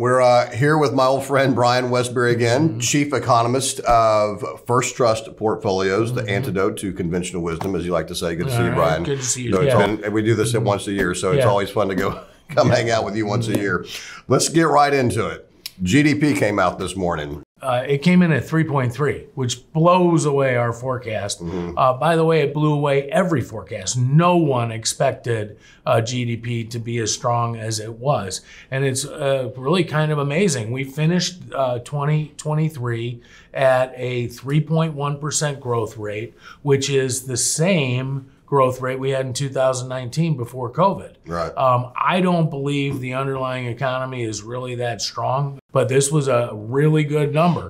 We're uh, here with my old friend Brian Wesbury again, chief economist of First Trust Portfolios, the antidote to conventional wisdom, as you like to say. Good to see you, All right. Brian. Good to see you, So too. been- and we do this once a year, so it's always fun to go come hang out with you once a year. Let's get right into it. GDP came out this morning. Uh, it came in at 3.3, which blows away our forecast. Uh, by the way, it blew away every forecast. No one expected uh, GDP to be as strong as it was. And it's uh, really kind of amazing. We finished uh, 2023 at a 3.1% growth rate, which is the same growth rate we had in 2019 before COVID. Right. Um, I don't believe the underlying economy is really that strong, but this was a really good number.